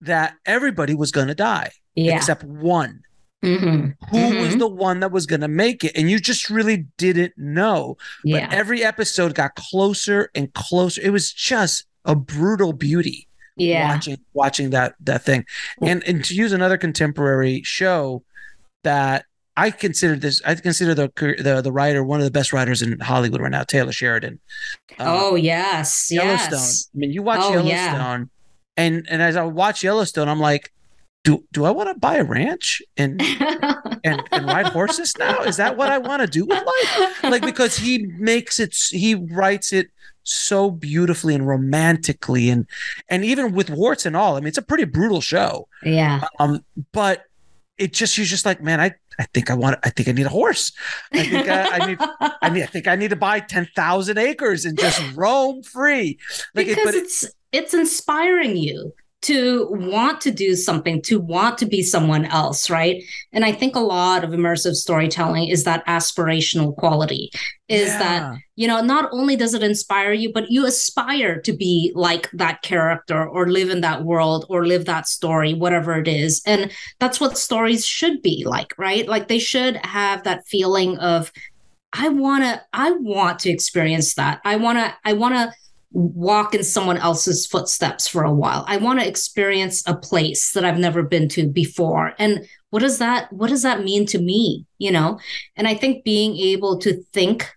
that everybody was going to die Yeah. except one hmm who was the one that was going to make it and you just really didn't know Yeah. but every episode got closer and closer it was just a brutal beauty yeah. watching watching that that thing and and to use another contemporary show that I consider this I consider the the the writer one of the best writers in Hollywood right now Taylor Sheridan Uh, oh, yes. Yellowstone Yes. I mean you watch Oh, Yellowstone yeah. and and as I watch Yellowstone I'm like do do I want to buy a ranch and and, and ride horses now? Is that what I want to do with life? Like because he makes it, he writes it so beautifully and romantically, and and even with warts and all. I mean, it's a pretty brutal show. yeah. Um, but it just you're just like, man, I I think I want, I think I need a horse. I think I, I need. I need. I think I need to buy ten thousand acres and just roam free. Like, because it, it's it's inspiring you to want to do something to want to be someone else right? And i think a lot of immersive storytelling is that aspirational quality is that you know not only does it inspire you but you aspire to be like that character or live in that world or live that story whatever it is. And that's what stories should be like right? Like they should have that feeling of i want to i want to experience that. I want to i want to walk in someone else's footsteps for a while. I want to experience a place that i've never been to before. And what does that what does that mean to me you know? And i think being able to think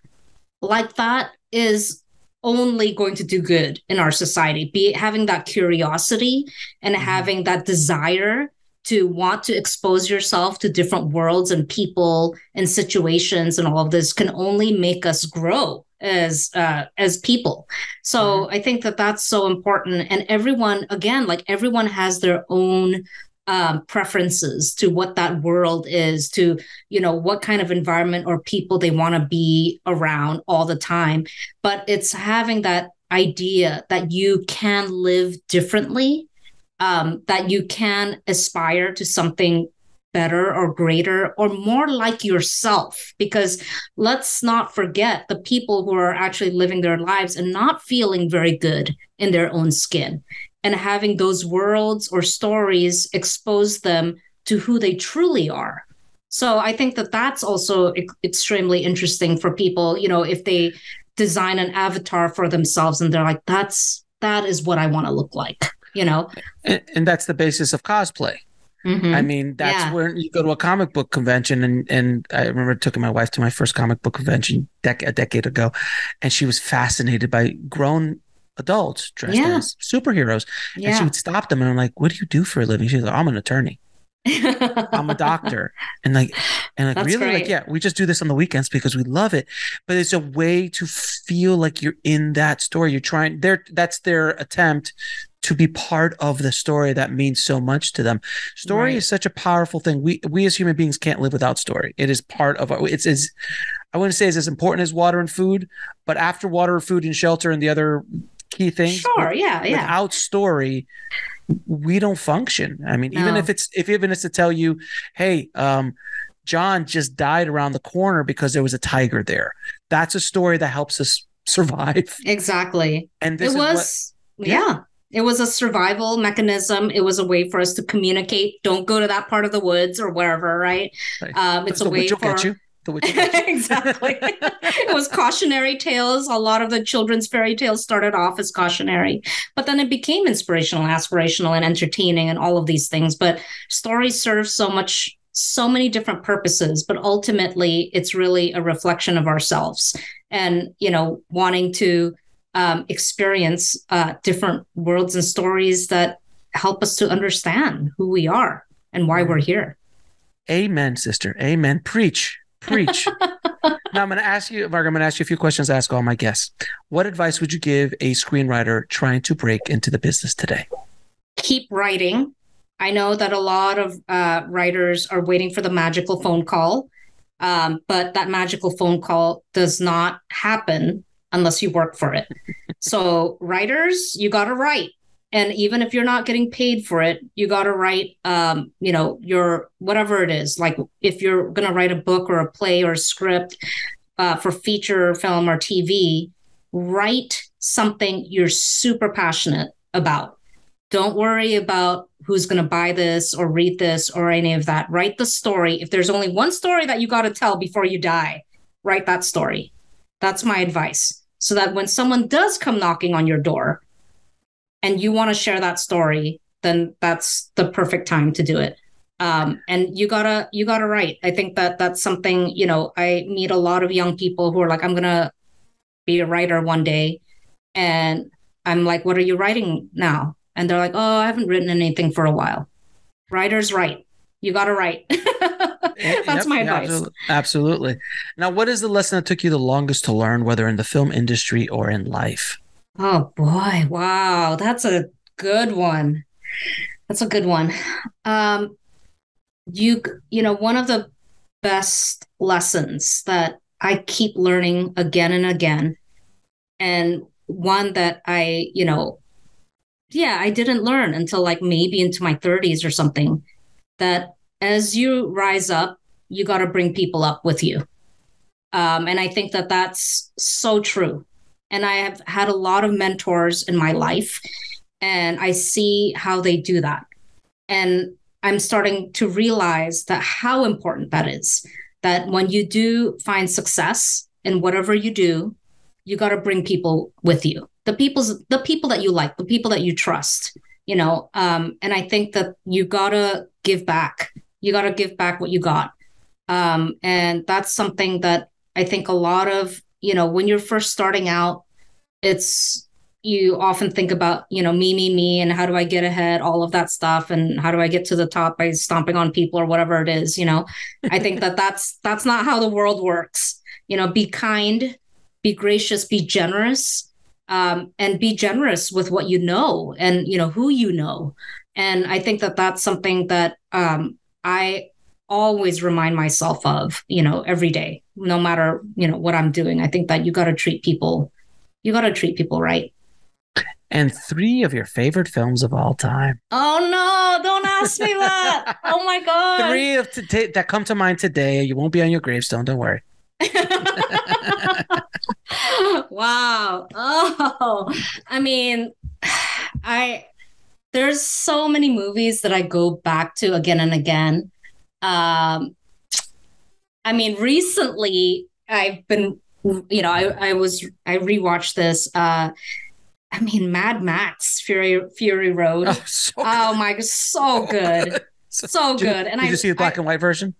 like that is only going to do good in our society. Be having that curiosity and Mhm. having that desire to want to expose yourself to different worlds and people and situations and all of this can only make us grow as uh, as people. So i think that that's so important. And everyone again like everyone has their own um, preferences to what that world is to you know what kind of environment or people they want to be around all the time. But it's having that idea that you can live differently um, that you can aspire to something better or greater or more like yourself. Because let's not forget the people who are actually living their lives and not feeling very good in their own skin. And having those worlds or stories expose them to who they truly are. So i think that that's also e- extremely interesting for people you know if they design an avatar for themselves and they're like that's that is what i want to look like you know and, and that's the basis of cosplay. Mhm. I mean, that's Yeah. where you go to a comic book convention, and and I remember taking my wife to my first comic book convention dec- a decade ago, and she was fascinated by grown adults dressed Yeah. as superheroes, and she would stop them and I'm like, "What do you do for a living?" She's like, "I'm an attorney, I'm a doctor," and like, and like That's really, like, yeah, we just do this on the weekends because we love it, but it's a way to feel like you're in that story. You're trying there. that's their attempt to be part of the story that means so much to them. Story Right. is such a powerful thing. We we as human beings can't live without story. It is part of our, it's as I wouldn't say it's as important as water and food, but after water, food, and shelter, and the other key things, sure yeah yeah without story, we don't function. I mean, even if it's if even it's to tell you, hey, um, John just died around the corner because there was a tiger there. That's a story that helps us survive. exactly And this it is what- was yeah. It was a survival mechanism it was a way for us to communicate don't go to that part of the woods or wherever right Right. um it's the a way for you. The witch you. exactly. it was cautionary tales. A lot of the children's fairy tales started off as cautionary, but then it became inspirational, aspirational, and entertaining, and all of these things. But stories serve so much, so many different purposes. But ultimately, it's really a reflection of ourselves, and you know, wanting to um, experience uh, different worlds and stories that help us to understand who we are and why we're here. Amen, sister. Amen. Preach. Preach. now I'm going to ask you, Margaret. I'm going to ask you a few questions. I ask all my guests. What advice would you give a screenwriter trying to break into the business today? Keep writing. I know that a lot of uh, writers are waiting for the magical phone call, um, but that magical phone call does not happen unless you work for it. so, writers, you got to write. And even if you're not getting paid for it you got to write um, you know your whatever it is. Like if you're going to write a book or a play or a script uh, for feature film or tv write something you're super passionate about. Don't worry about who's going to buy this or read this or any of that. Write the story. If there's only one story that you got to tell before you die write that story that's my advice so that when someone does come knocking on your door and you want to share that story, then that's the perfect time to do it. Um, and you gotta you gotta write. I think that that's something you know. I meet a lot of young people who are like, I'm gonna be a writer one day, and I'm like, what are you writing now? And they're like, oh, I haven't written anything for a while. Writers write. You gotta write. that's yep, my advice. Absolutely. Now, what is the lesson that took you the longest to learn, whether in the film industry or in life? Oh boy, wow, that's a good one. That's a good one. Um, you you know one of the best lessons that I keep learning again and again, and one that I you know, yeah, I didn't learn until like maybe into my 30s or something. That as you rise up, you got to bring people up with you. Um, and I think that that's so true and I have had a lot of mentors in my life, and I see how they do that. And I'm starting to realize that how important that is. That when you do find success in whatever you do, you got to bring people with you. The people's the people that you like, the people that you trust. You know, um, and I think that you got to give back. You got to give back what you got, um, and that's something that I think a lot of you know, when you're first starting out, it's you often think about, you know, me, me, me, and how do I get ahead, all of that stuff, and how do I get to the top by stomping on people or whatever it is. You know, I think that that's that's not how the world works. You know, be kind, be gracious, be generous, um, and be generous with what you know and you know who you know. And I think that that's something that um, I always remind myself of, you know, every day, no matter, you know, what I'm doing. I think that you got to treat people, you got to treat people right. And three of your favorite films of all time. Oh no, don't ask me that. oh my god. Three of today that come to mind today. You won't be on your gravestone, don't worry. wow. Oh, I mean, I there's so many movies that I go back to again and again. Um, I mean, recently I've been, you know, I, I was I rewatched this. Uh, I mean, Mad Max Fury Fury Road. Oh, so oh my god, so good, so did, good. And did I, you see the black I, and white version?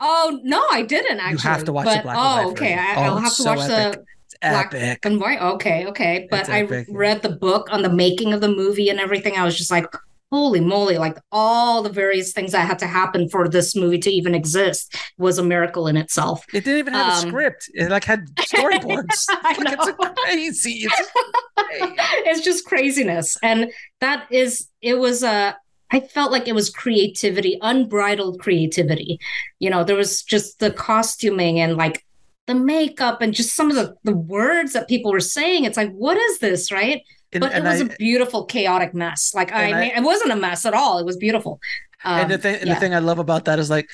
Oh no, I didn't actually. You have to watch but, the black and white. Oh, okay. I, will oh, have to watch epic. the Black epic. and white. Okay, okay. But I read the book on the making of the movie and everything. I was just like, holy moly, like all the various things that had to happen for this movie to even exist was a miracle in itself. It didn't even have um, a script. It like had storyboards. like it's crazy. It's, it's just craziness. And that is it was a I felt like it was creativity, unbridled creativity. You know, there was just the costuming and like the makeup and just some of the, the words that people were saying. It's like, what is this, right? And, but it was I, a beautiful, chaotic mess. Like I, I, it wasn't a mess at all. It was beautiful. Um, and the thing, and yeah. the thing I love about that is like,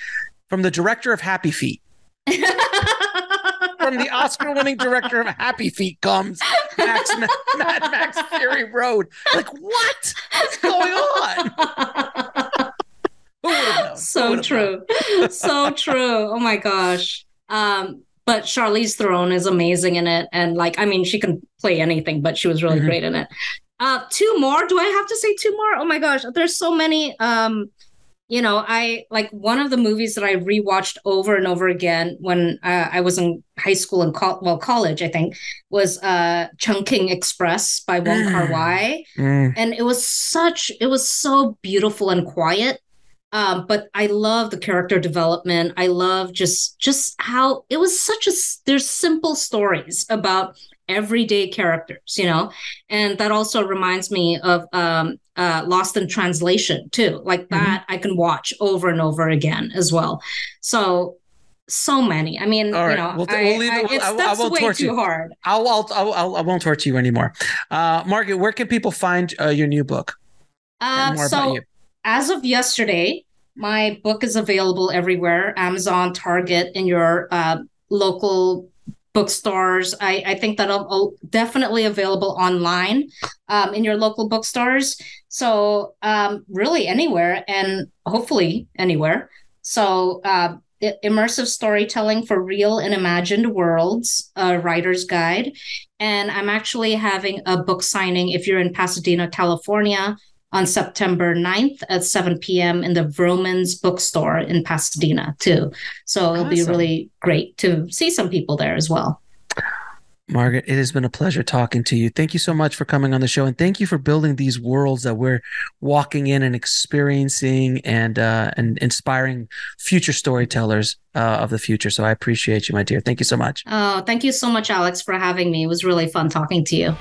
from the director of Happy Feet. from the Oscar-winning director of Happy Feet comes Max Mad Max Fury Road. Like, what? What's going on? so true. so true. Oh my gosh. Um, but Charlize Theron is amazing in it, and like I mean, she can play anything, but she was really mm-hmm. great in it. Uh, two more? Do I have to say two more? Oh my gosh, there's so many. Um, you know, I like one of the movies that I rewatched over and over again when uh, I was in high school and co- well college, I think, was uh, Chungking Express by Wong Kar Wai, mm. and it was such, it was so beautiful and quiet Um, but I love the character development. I love just just how it was such a there's simple stories about everyday characters, you know, and that also reminds me of um, uh, Lost in Translation too. Like mm-hmm. that, mm-hmm. I can watch over and over again as well. So so many. I mean, right. you know, we'll, I, we'll I, it's, I, that's way too you. hard. I'll, I'll, I'll, I won't torture you anymore. Uh, Margaret, where can people find uh, your new book? Uh, so as of yesterday, my book is available everywhere: Amazon, Target, in your uh, local bookstores. I, I think that I'll, definitely available online um, in your local bookstores. So um, really anywhere, and hopefully anywhere. So uh, immersive storytelling for real and imagined worlds, a writer's guide. And I'm actually having a book signing if you're in Pasadena, California on September 9th at 7 p.m. in the Vroman's bookstore in Pasadena, too. So it'll be really great to see some people there as well. Margaret, it has been a pleasure talking to you. Thank you so much for coming on the show, and thank you for building these worlds that we're walking in and experiencing, and uh, and inspiring future storytellers uh, of the future. So I appreciate you, my dear. Thank you so much. Oh, thank you so much, Alex, for having me. It was really fun talking to you.